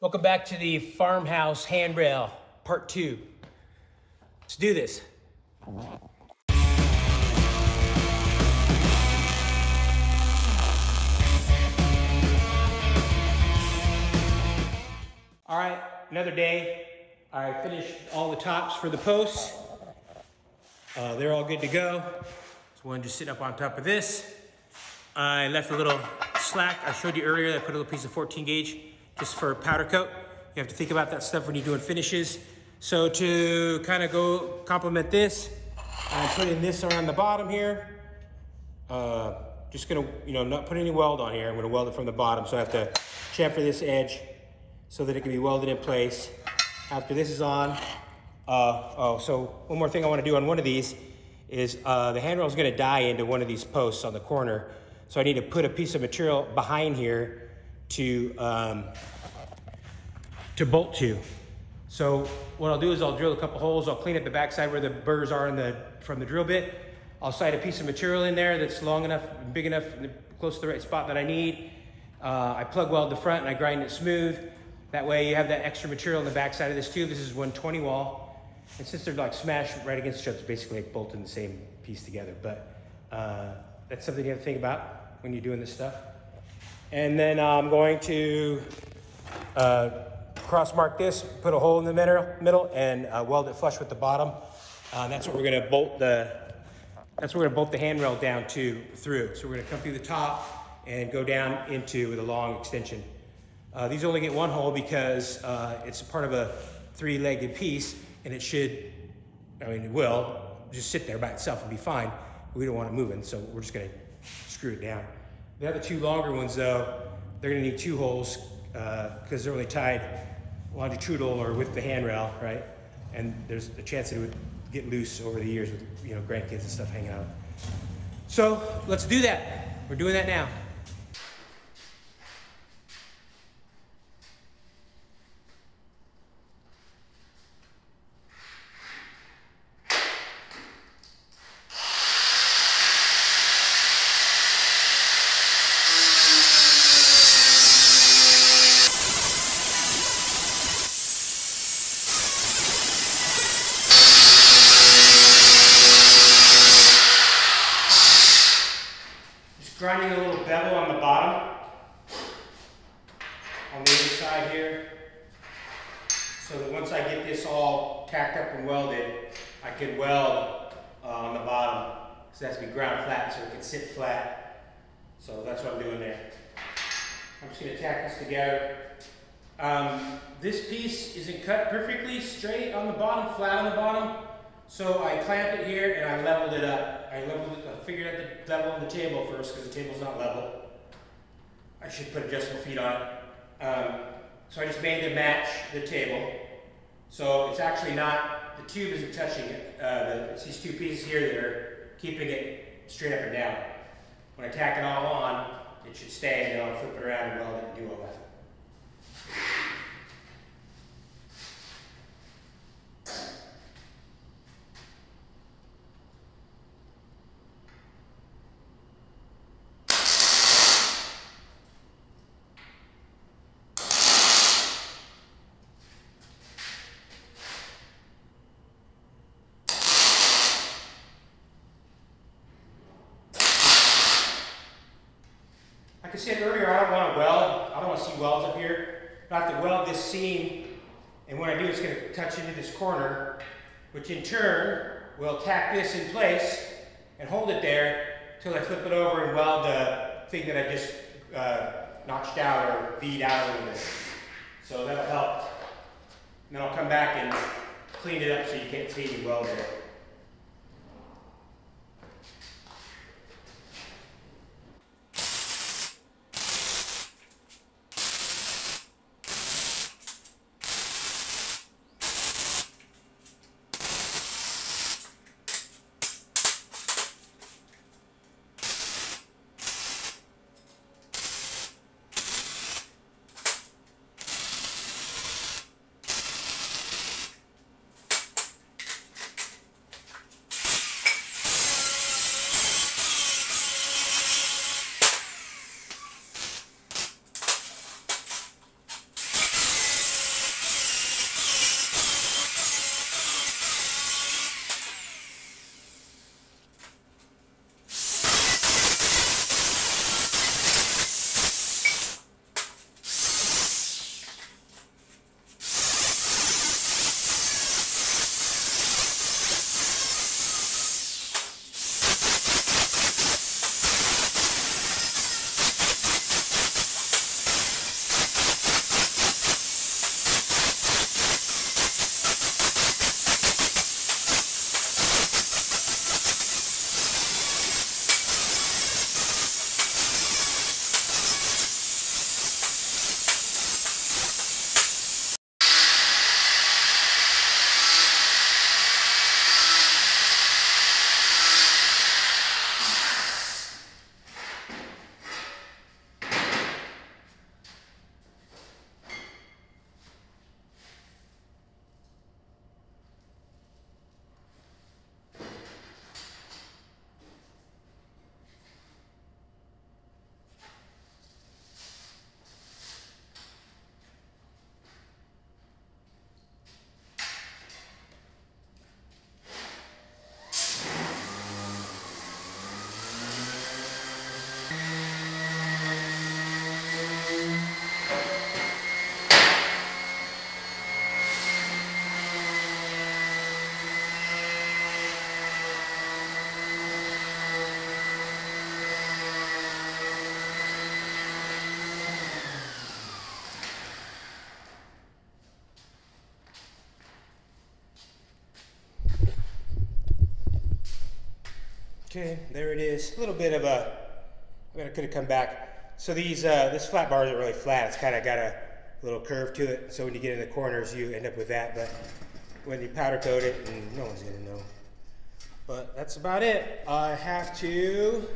Welcome back to the farmhouse handrail, part two. Let's do this. All right, another day. I finished all the tops for the posts. Uh, they're all good to go. So one just sitting up on top of this. I left a little slack. I showed you earlier I put a little piece of 14 gauge just for powder coat. You have to think about that stuff when you're doing finishes. So to kind of go complement this, I'm putting this around the bottom here. Uh, just gonna, you know, not put any weld on here. I'm gonna weld it from the bottom. So I have to chamfer this edge so that it can be welded in place. After this is on, uh, oh, so one more thing I wanna do on one of these is uh, the handrail is gonna die into one of these posts on the corner. So I need to put a piece of material behind here to, um, to bolt to. So what I'll do is I'll drill a couple holes. I'll clean up the backside where the burrs are in the, from the drill bit. I'll slide a piece of material in there that's long enough, big enough, close to the right spot that I need. Uh, I plug weld the front and I grind it smooth. That way you have that extra material on the backside of this tube. This is 120 wall. And since they're like smashed right against each other, it's basically like bolting the same piece together. But uh, that's something you have to think about when you're doing this stuff. And then I'm going to uh, cross mark this, put a hole in the middle, and uh, weld it flush with the bottom. Uh, that's what we're gonna bolt the, that's what we're gonna bolt the handrail down to through. So we're gonna come through the top and go down into the long extension. Uh, these only get one hole because uh, it's part of a three-legged piece and it should, I mean, it will just sit there by itself and be fine. We don't want it moving, so we're just gonna screw it down. The other two longer ones though, they're gonna need two holes because uh, they're only tied longitudinal or with the handrail, right? And there's a chance that it would get loose over the years with you know grandkids and stuff hanging out. So let's do that. We're doing that now. grinding a little bevel on the bottom, on the other side here, so that once I get this all tacked up and welded, I can weld uh, on the bottom. So it has to be ground flat so it can sit flat. So that's what I'm doing there. Tack this together. Um, this piece isn't cut perfectly straight on the bottom, flat on the bottom. So I clamped it here and I leveled it up. I leveled it, I figured out the level of the table first because the table's not level. I should put adjustable feet on it. Um, so I just made it match the table. So it's actually not, the tube isn't touching it. Uh, the, it's these two pieces here that are keeping it straight up and down. When I tack it all on, it should stay and then I'll flip it around and weld it and do all that. I said earlier, I don't want to weld. I don't want to see welds up here. I have to weld this seam, and what I do is going to touch into this corner, which in turn will tack this in place and hold it there until I flip it over and weld the thing that I just uh, notched out or bead out a little bit. So that'll help. And then I'll come back and clean it up so you can't see any weld there. Okay, there it is. A little bit of a, I mean, I could have come back. So these, uh, this flat bar isn't really flat. It's kind of got a little curve to it. So when you get in the corners, you end up with that. But when you powder coat it, and no one's gonna know. But that's about it. I have to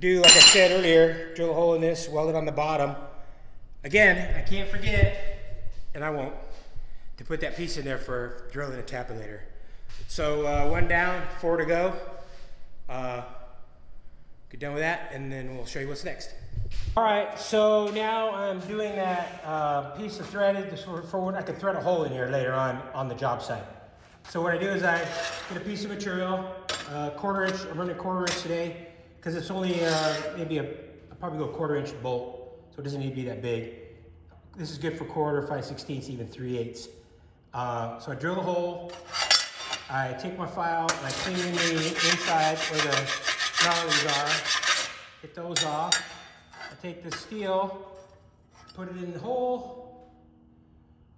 do, like I said earlier, drill a hole in this, weld it on the bottom. Again, I can't forget, and I won't, to put that piece in there for drilling and tapping later. So uh, one down, four to go. Uh, get done with that, and then we'll show you what's next. All right, so now I'm doing that uh, piece of threaded for, I can thread a hole in here later on on the job site. So what I do is I get a piece of material, uh, quarter inch, I'm running quarter inch today, because it's only uh, maybe a, I'll probably go a quarter inch bolt, so it doesn't need to be that big. This is good for quarter, 5 sixteenths, even 3 eighths. Uh, so I drill the hole, I take my file and I clean the inside where the knollies are, get those off. I take the steel, put it in the hole.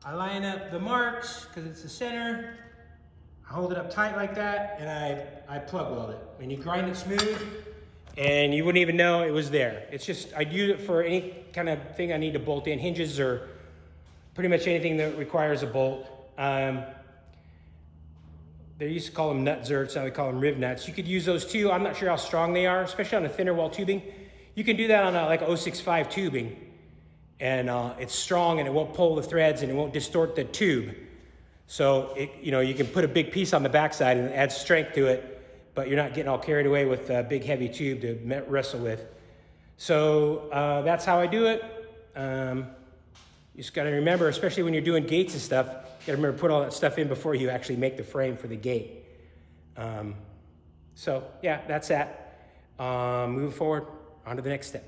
I line up the marks because it's the center. I hold it up tight like that and I, I plug weld it. And you grind it smooth and you wouldn't even know it was there. It's just, I'd use it for any kind of thing I need to bolt in, hinges or pretty much anything that requires a bolt. Um, they used to call them nutserts, now they call them riv nuts. You could use those too. I'm not sure how strong they are, especially on a thinner wall tubing. You can do that on a, like 065 tubing. And uh, it's strong and it won't pull the threads and it won't distort the tube. So, it, you know, you can put a big piece on the backside and add strength to it, but you're not getting all carried away with a big heavy tube to wrestle with. So uh, that's how I do it. Um, you just gotta remember, especially when you're doing gates and stuff, gotta remember to put all that stuff in before you actually make the frame for the gate. Um, so yeah, that's that. Um, moving forward, on to the next step.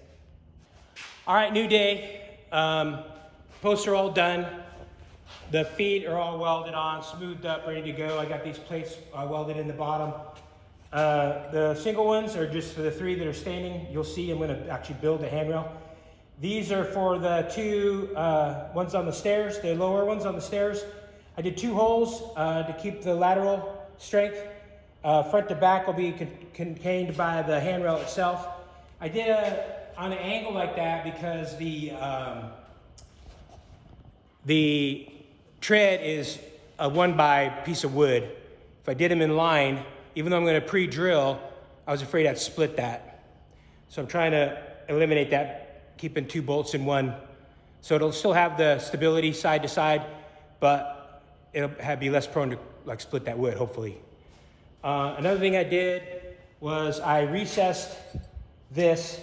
All right, new day. Um, posts are all done. The feet are all welded on, smoothed up, ready to go. I got these plates uh, welded in the bottom. Uh, the single ones are just for the three that are standing. You'll see I'm gonna actually build a handrail. These are for the two uh, ones on the stairs, the lower ones on the stairs. I did two holes uh, to keep the lateral strength. Uh, front to back will be con contained by the handrail itself. I did a, on an angle like that because the, um, the tread is a one by piece of wood. If I did them in line, even though I'm gonna pre-drill, I was afraid I'd split that. So I'm trying to eliminate that keeping two bolts in one. So it'll still have the stability side to side, but it'll be less prone to like split that wood, hopefully. Uh, another thing I did was I recessed this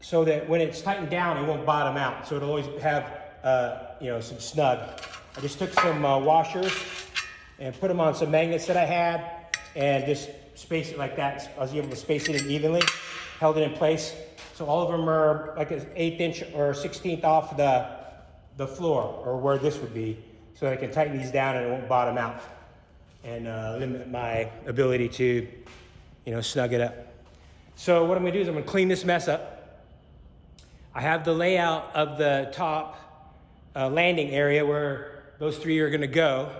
so that when it's tightened down, it won't bottom out. So it'll always have, uh, you know, some snug. I just took some uh, washers and put them on some magnets that I had and just space it like that. I was able to space it evenly, held it in place. So all of them are like an eighth inch or 16th off the, the floor or where this would be so I can tighten these down and it won't bottom out and uh, limit my ability to, you know, snug it up. So what I'm gonna do is I'm gonna clean this mess up. I have the layout of the top uh, landing area where those three are gonna go.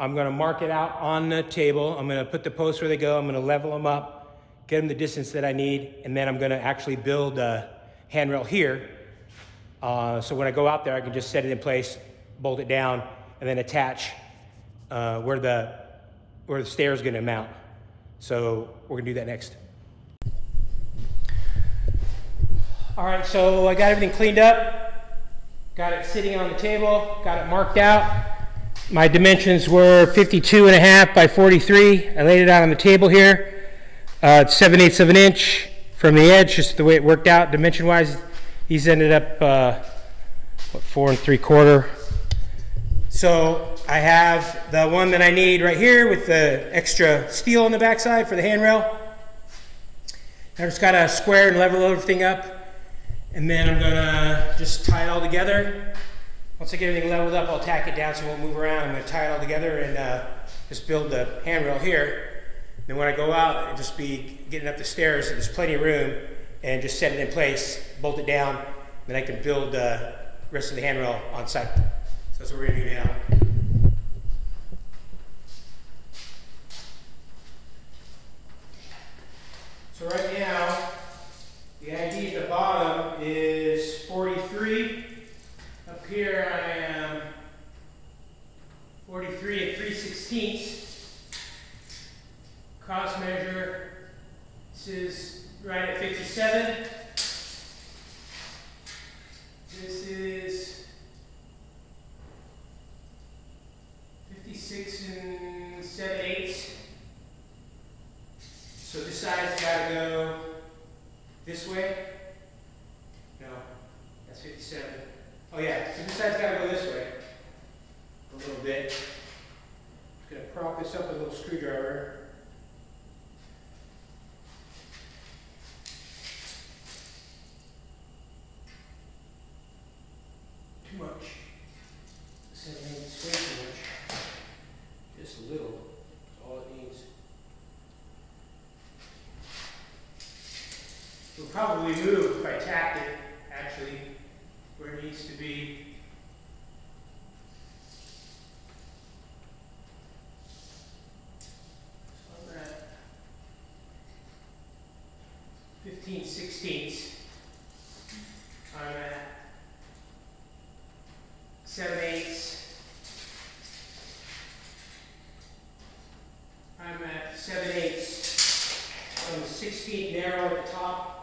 I'm gonna mark it out on the table. I'm gonna put the posts where they go. I'm gonna level them up get them the distance that I need, and then I'm gonna actually build a handrail here. Uh, so when I go out there, I can just set it in place, bolt it down, and then attach uh, where the where the stair is gonna mount. So we're gonna do that next. All right, so I got everything cleaned up, got it sitting on the table, got it marked out. My dimensions were 52 and a half by 43. I laid it out on the table here. Uh, it's 7 eighths of an inch from the edge, just the way it worked out dimension wise. He's ended up uh, what, four and three quarter. So I have the one that I need right here with the extra steel on the backside for the handrail. I just got to square and level everything up. And then I'm gonna just tie it all together. Once I get everything leveled up, I'll tack it down so it won't move around. I'm gonna tie it all together and uh, just build the handrail here. Then when I go out, it'll just be getting up the stairs, there's plenty of room, and just set it in place, bolt it down, then I can build the rest of the handrail on site. So that's what we're gonna do now. prop this up with a little screwdriver. 15 sixteenths on uh, 7 eighths. I'm at 7 eighths. So I'm 16th narrow at the top,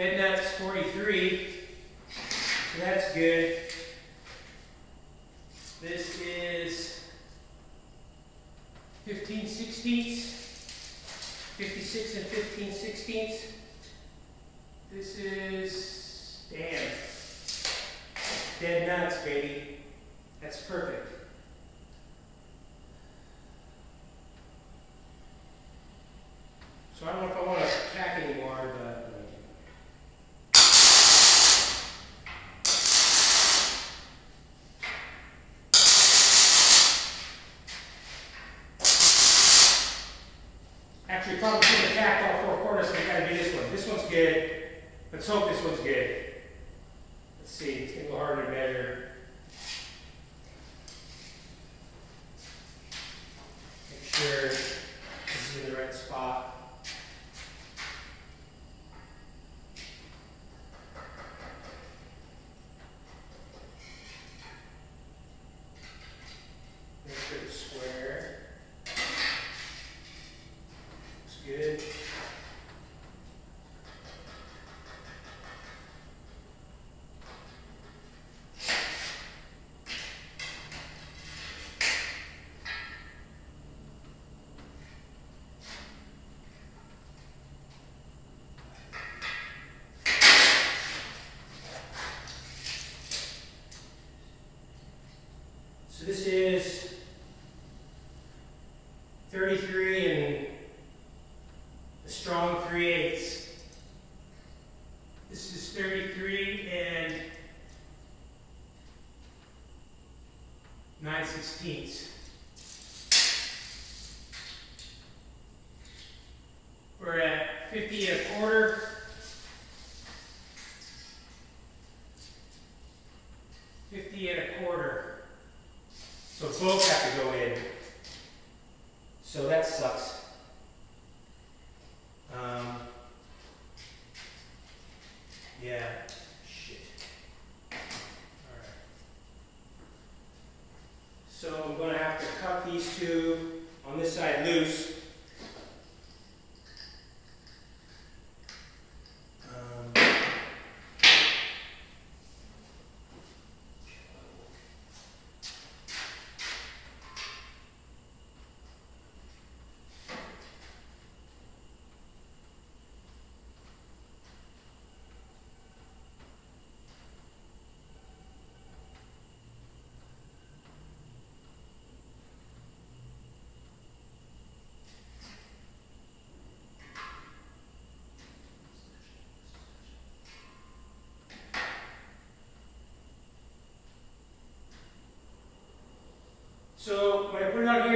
Dead nuts, 43. So that's good. This is 15 sixteenths. 56 and 15 sixteenths. This is, damn, dead nuts, baby. That's perfect. So I don't know if I want to pack anymore, but し。てし 50th order.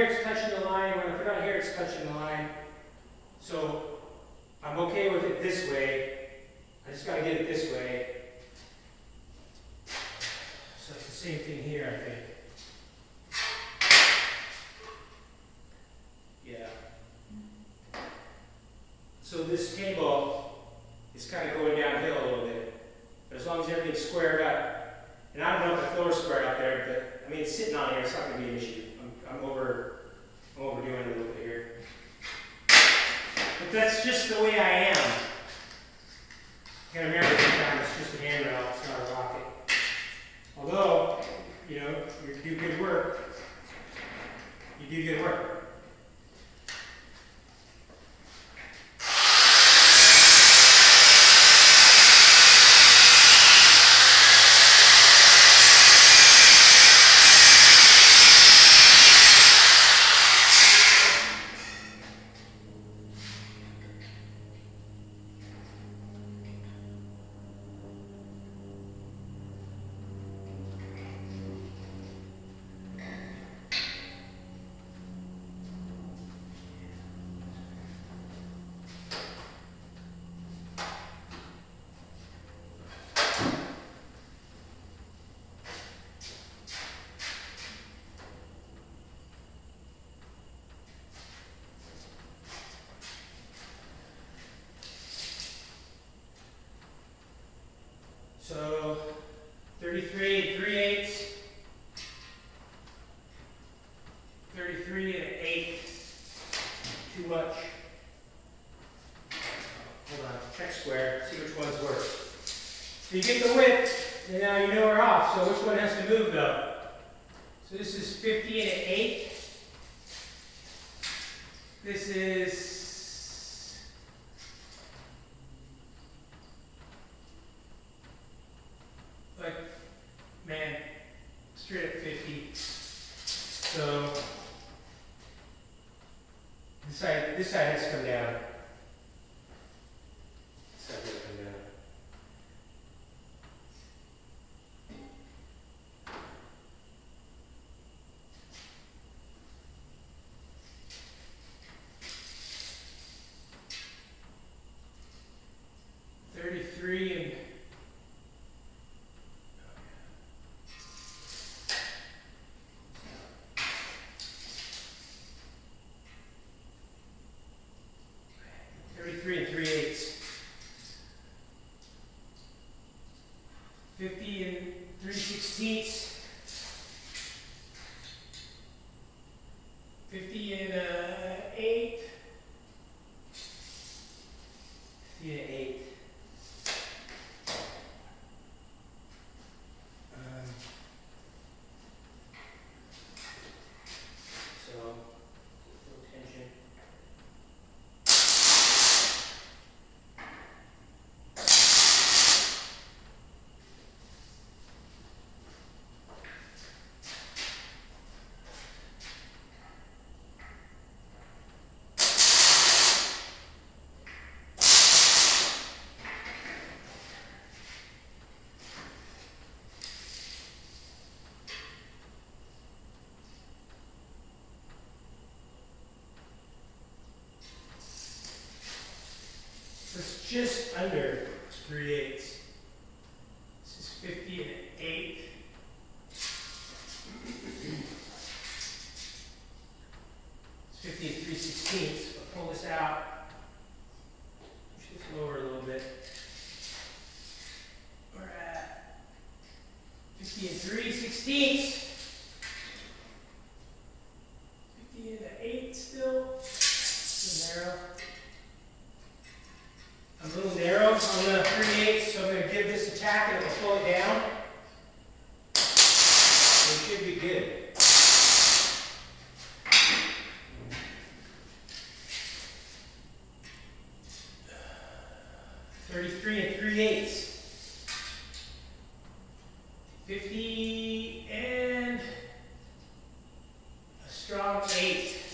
Here, it's touching the line. When I put on here, it's touching the line. So I'm okay with it this way. I just gotta get it this way. So it's the same thing here, I think. Yeah. So this table is kind of going downhill a little bit. But as long as everything's squared up, and I don't know if the floor's squared up there, but I mean, it's sitting on here, it's not gonna be an issue. I'm, I'm over, I'm overdoing it a little bit here. But that's just the way I am. Gotta remember sometimes it's just a handrail, it's not a rocket. Although, you know, you do good work. You do good work. So 33 and 3 eighths. 33 and an eighth. Too much. Uh, hold on, check square, see which one's worse. So you get the width, and now you know we're off. So which one has to move though? So this is 50 and an eighth. This is Fifty-three and 3 sixteenths, pull this out, push this lower a little bit. We're at Fifty-three sixteenths. Strong eight.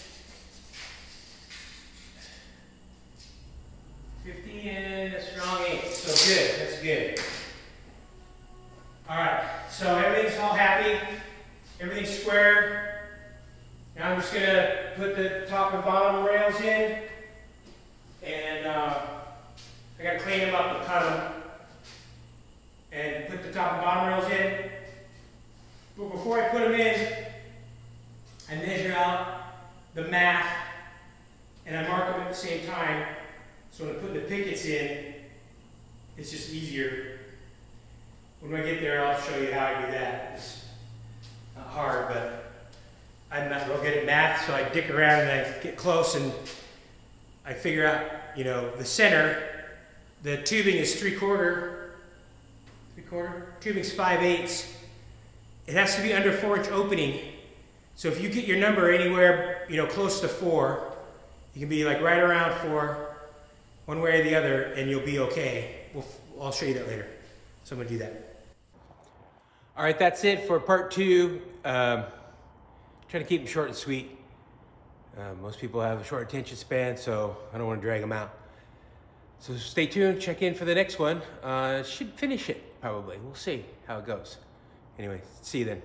I'm not real good at math, so I dick around and I get close and I figure out, you know, the center. The tubing is three quarter, three quarter. Tubing's five eighths. It has to be under four inch opening. So if you get your number anywhere, you know, close to four, you can be like right around four, one way or the other, and you'll be okay. We'll, I'll show you that later. So I'm gonna do that. All right, that's it for part two. Um, trying to keep them short and sweet. Uh, most people have a short attention span, so I don't want to drag them out. So stay tuned, check in for the next one. Uh, should finish it, probably. We'll see how it goes. Anyway, see you then.